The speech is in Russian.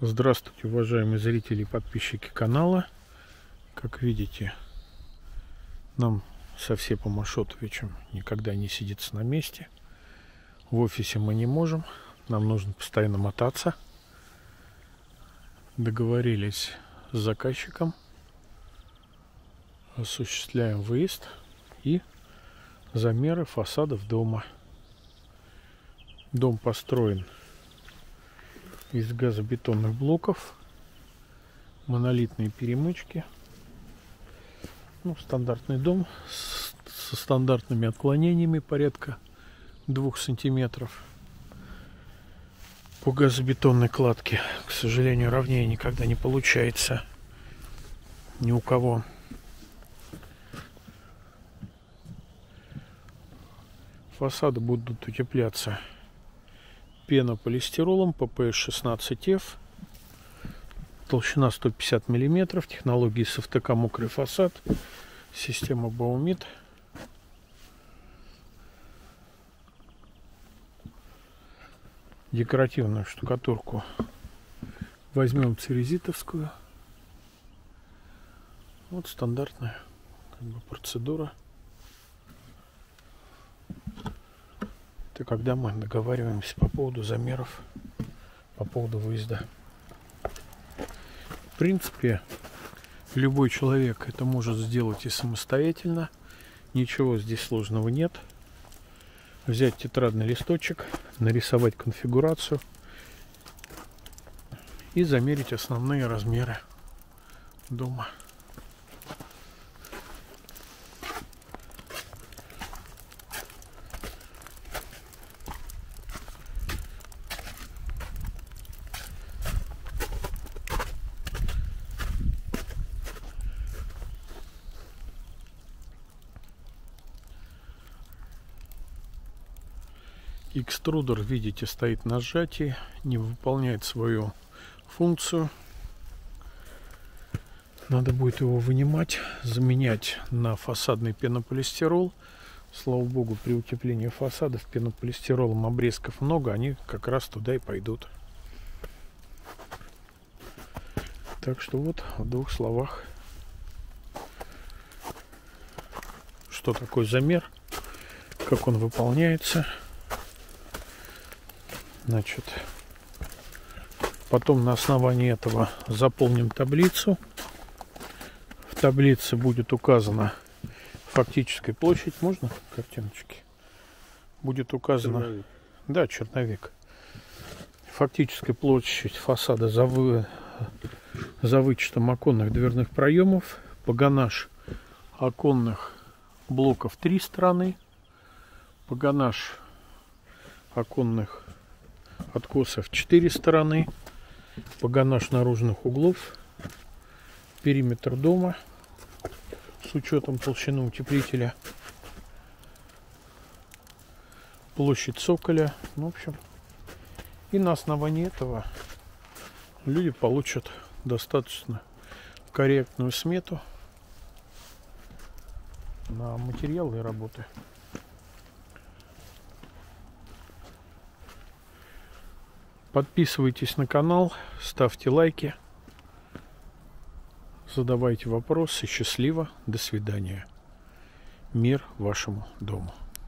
Здравствуйте, уважаемые зрители и подписчики канала. Как видите, нам со Всепом Ашотовичем никогда не сидится на месте. В офисе мы не можем, нам нужно постоянно мотаться. Договорились с заказчиком, осуществляем выезд и замеры фасадов дома. Дом построен из газобетонных блоков, монолитные перемычки. Ну, стандартный дом с, со стандартными отклонениями порядка двух сантиметров. По газобетонной кладке, к сожалению, ровнее никогда не получается ни у кого. Фасады будут утепляться пенополистиролом PPS-16F. Толщина 150 мм. Технологии с ФТК мокрый фасад. Система Baumit. Декоративную штукатурку возьмем церезитовскую. Вот стандартная как бы, процедура. Это когда мы договариваемся по поводу замеров, по поводу выезда. В принципе, любой человек это может сделать и самостоятельно. Ничего здесь сложного нет. Взять тетрадный листочек, нарисовать конфигурацию и замерить основные размеры дома. Экструдер, видите, стоит на не выполняет свою функцию. Надо будет его вынимать, заменять на фасадный пенополистирол. Слава богу, при утеплении фасадов пенополистиролом обрезков много, они как раз туда и пойдут. Так что вот в двух словах, что такое замер, как он выполняется – Значит, потом на основании этого заполним таблицу. В таблице будет указана фактическая площадь. Можно картиночки? Будет указано... Черновик. Да, черновик. Фактическая площадь фасада за, вы... за вычетом оконных дверных проемов. Погонаж оконных блоков три стороны. Погонаж оконных откосов 4 стороны, погонаж наружных углов, периметр дома с учетом толщины утеплителя, площадь цоколя, ну, в общем. И на основании этого люди получат достаточно корректную смету на материалы и работы. Подписывайтесь на канал, ставьте лайки, задавайте вопросы. Счастливо, до свидания. Мир вашему дому.